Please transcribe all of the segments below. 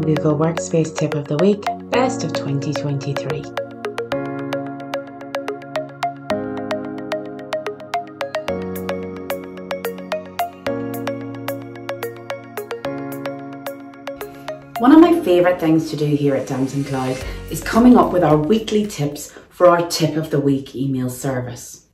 Google Workspace Tip of the Week Best of 2023. One of my favourite things to do here at Damson Cloud is coming up with our weekly tips for our Tip of the Week email service.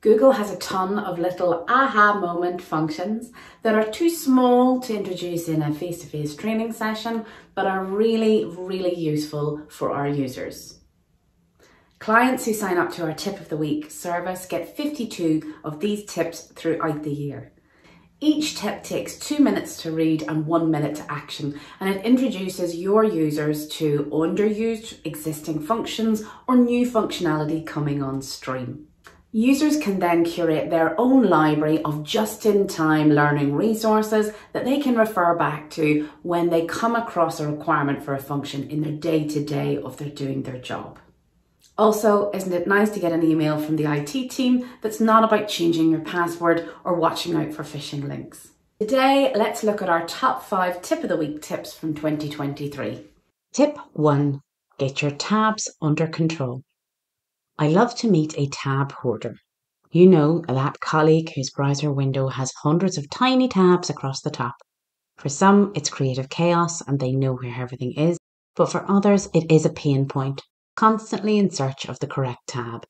Google has a ton of little aha moment functions that are too small to introduce in a face to face training session, but are really, really useful for our users. Clients who sign up to our Tip of the Week service get 52 of these tips throughout the year. Each tip takes two minutes to read and one minute to action, and it introduces your users to underused existing functions or new functionality coming on stream. Users can then curate their own library of just-in-time learning resources that they can refer back to when they come across a requirement for a function in their day-to-day -day of their doing their job. Also, isn't it nice to get an email from the IT team that's not about changing your password or watching out for phishing links? Today, let's look at our top five tip of the week tips from 2023. Tip one, get your tabs under control. I love to meet a tab hoarder. You know, that colleague whose browser window has hundreds of tiny tabs across the top. For some, it's creative chaos and they know where everything is, but for others, it is a pain point constantly in search of the correct tab.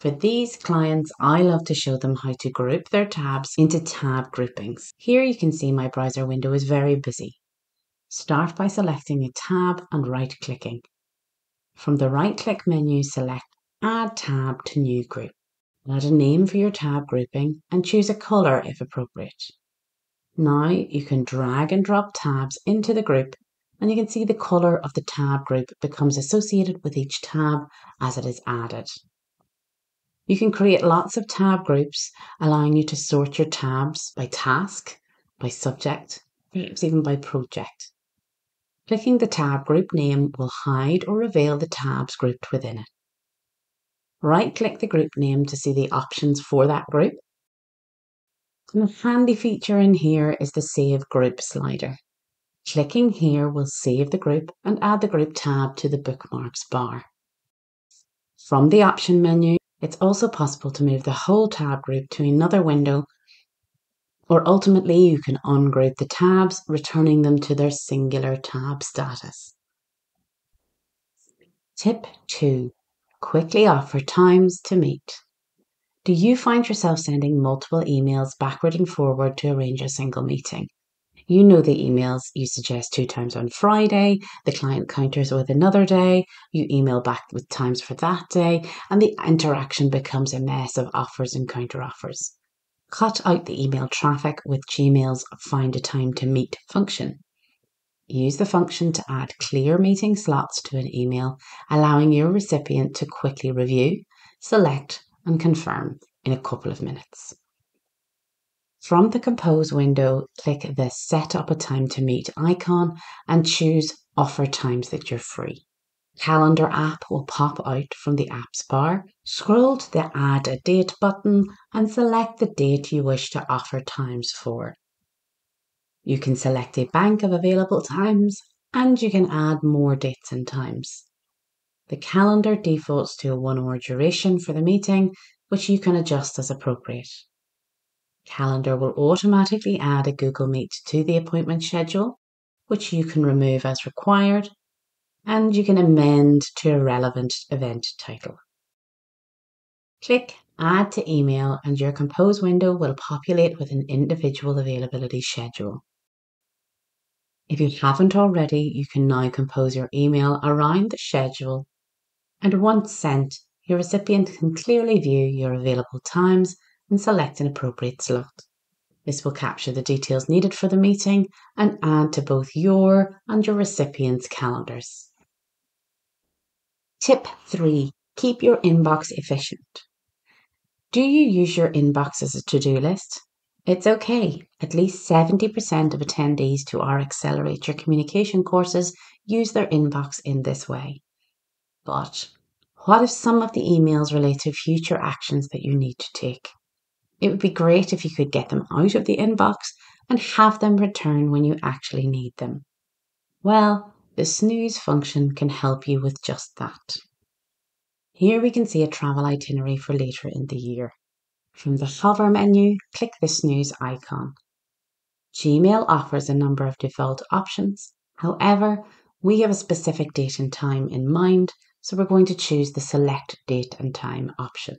For these clients, I love to show them how to group their tabs into tab groupings. Here you can see my browser window is very busy. Start by selecting a tab and right clicking. From the right click menu, select Add tab to new group. Add a name for your tab grouping and choose a colour if appropriate. Now you can drag and drop tabs into the group and you can see the color of the tab group becomes associated with each tab as it is added. You can create lots of tab groups, allowing you to sort your tabs by task, by subject, perhaps even by project. Clicking the tab group name will hide or reveal the tabs grouped within it. Right click the group name to see the options for that group. And a handy feature in here is the Save Group slider. Clicking here will save the group and add the group tab to the bookmarks bar. From the option menu, it's also possible to move the whole tab group to another window or ultimately you can ungroup the tabs, returning them to their singular tab status. Tip 2. Quickly offer times to meet. Do you find yourself sending multiple emails backward and forward to arrange a single meeting? You know the emails you suggest two times on Friday, the client counters with another day, you email back with times for that day, and the interaction becomes a mess of offers and counter offers. Cut out the email traffic with Gmail's Find a Time to Meet function. Use the function to add clear meeting slots to an email, allowing your recipient to quickly review, select, and confirm in a couple of minutes. From the Compose window, click the Set up a time to meet icon and choose Offer times that you're free. Calendar app will pop out from the apps bar. Scroll to the Add a Date button and select the date you wish to offer times for. You can select a bank of available times and you can add more dates and times. The calendar defaults to a one hour duration for the meeting, which you can adjust as appropriate. Calendar will automatically add a Google Meet to the appointment schedule, which you can remove as required, and you can amend to a relevant event title. Click Add to Email and your Compose window will populate with an individual availability schedule. If you haven't already, you can now compose your email around the schedule, and once sent, your recipient can clearly view your available times and select an appropriate slot. This will capture the details needed for the meeting and add to both your and your recipient's calendars. Tip 3. Keep your inbox efficient. Do you use your inbox as a to-do list? It's okay. At least 70% of attendees to our Accelerate Your Communication courses use their inbox in this way. But what if some of the emails relate to future actions that you need to take? It would be great if you could get them out of the inbox and have them return when you actually need them. Well, the snooze function can help you with just that. Here we can see a travel itinerary for later in the year. From the hover menu, click the snooze icon. Gmail offers a number of default options. However, we have a specific date and time in mind, so we're going to choose the select date and time option.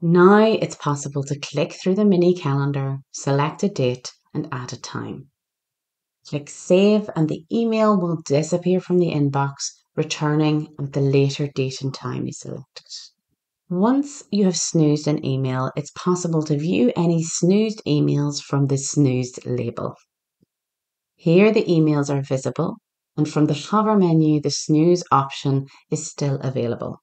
Now it's possible to click through the mini calendar, select a date and add a time. Click save and the email will disappear from the inbox, returning at the later date and time you selected. Once you have snoozed an email, it's possible to view any snoozed emails from the snoozed label. Here the emails are visible and from the hover menu the snooze option is still available.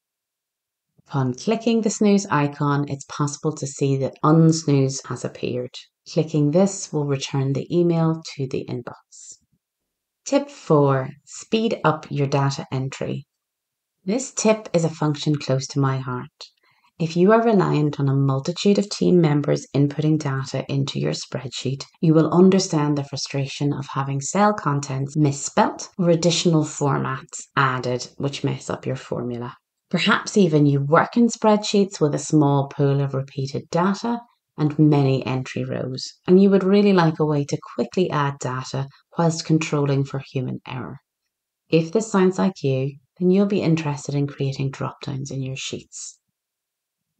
Upon clicking the snooze icon, it's possible to see that unsnooze has appeared. Clicking this will return the email to the inbox. Tip 4. Speed up your data entry. This tip is a function close to my heart. If you are reliant on a multitude of team members inputting data into your spreadsheet, you will understand the frustration of having cell contents misspelt or additional formats added which mess up your formula. Perhaps even you work in spreadsheets with a small pool of repeated data and many entry rows, and you would really like a way to quickly add data whilst controlling for human error. If this sounds like you, then you'll be interested in creating drop-downs in your sheets.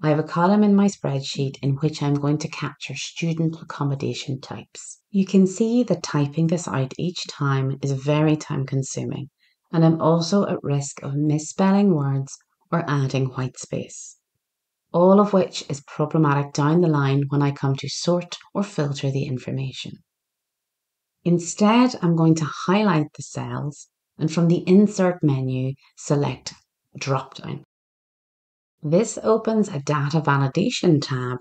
I have a column in my spreadsheet in which I'm going to capture student accommodation types. You can see that typing this out each time is very time consuming, and I'm also at risk of misspelling words or adding white space all of which is problematic down the line when I come to sort or filter the information. Instead, I'm going to highlight the cells and from the Insert menu, select Dropdown. This opens a data validation tab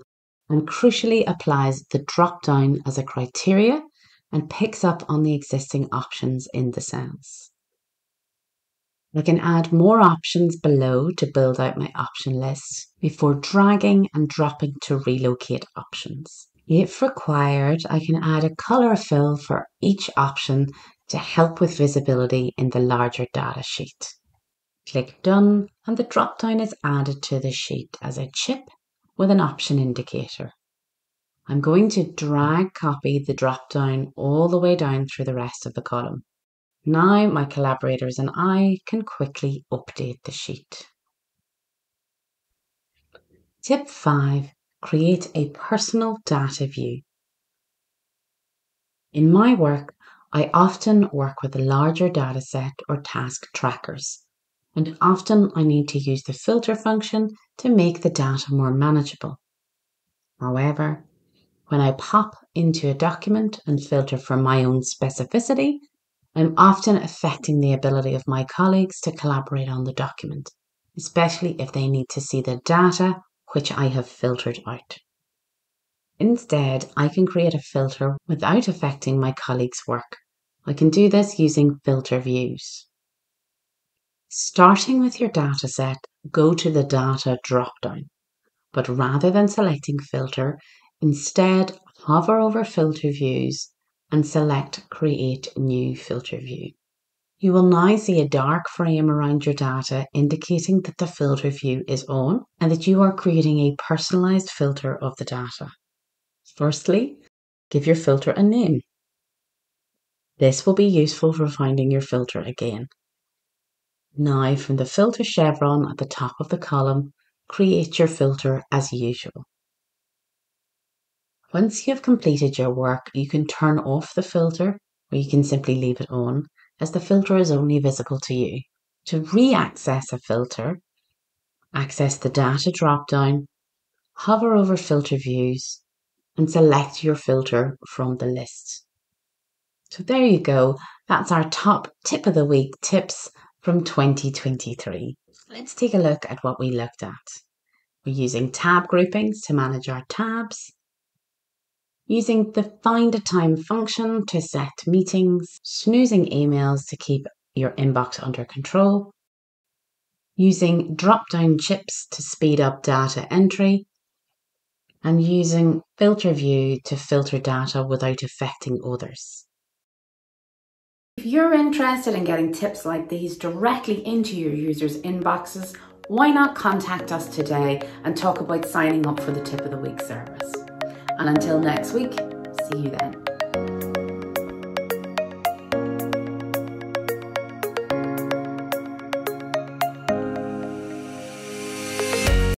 and crucially applies the dropdown as a criteria and picks up on the existing options in the cells. I can add more options below to build out my option list before dragging and dropping to relocate options. If required, I can add a color fill for each option to help with visibility in the larger data sheet. Click Done and the drop-down is added to the sheet as a chip with an option indicator. I'm going to drag copy the drop-down all the way down through the rest of the column. Now my collaborators and I can quickly update the sheet. Tip 5. Create a personal data view. In my work, I often work with a larger data set or task trackers, and often I need to use the filter function to make the data more manageable. However, when I pop into a document and filter for my own specificity, I'm often affecting the ability of my colleagues to collaborate on the document, especially if they need to see the data which I have filtered out. Instead, I can create a filter without affecting my colleagues' work. I can do this using filter views. Starting with your dataset, go to the data dropdown, but rather than selecting filter, instead hover over filter views and select Create New Filter View. You will now see a dark frame around your data indicating that the filter view is on and that you are creating a personalized filter of the data. Firstly, give your filter a name. This will be useful for finding your filter again. Now, from the filter chevron at the top of the column, create your filter as usual. Once you have completed your work, you can turn off the filter or you can simply leave it on as the filter is only visible to you. To re-access a filter, access the data drop-down, hover over filter views and select your filter from the list. So there you go. That's our top tip of the week tips from 2023. Let's take a look at what we looked at. We're using tab groupings to manage our tabs using the find a time function to set meetings, snoozing emails to keep your inbox under control, using drop down chips to speed up data entry, and using filter view to filter data without affecting others. If you're interested in getting tips like these directly into your users' inboxes, why not contact us today and talk about signing up for the Tip of the Week service? And until next week, see you then.